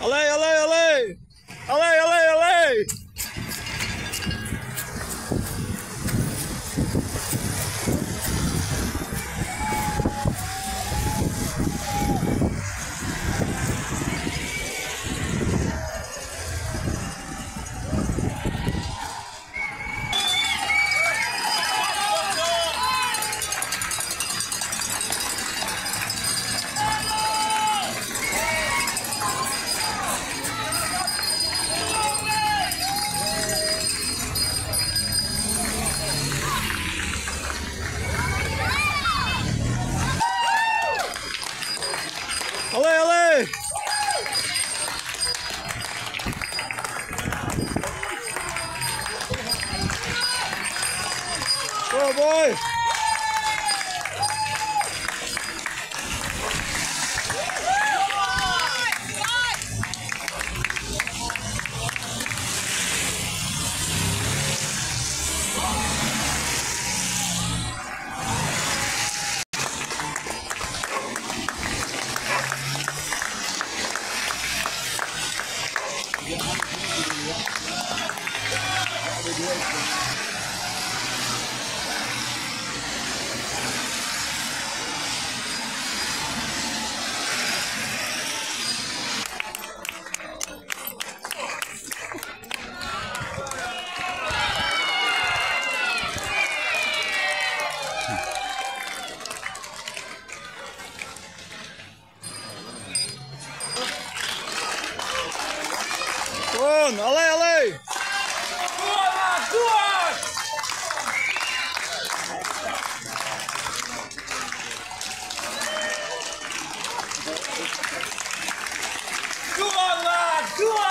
Ale, ale, ale! Ale, ale, ale! Ale, ale! Oh boy! I'll be grateful. One, ale, ale! Come on, lad! Come on!